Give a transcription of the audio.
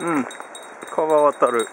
の？うん。川渡る。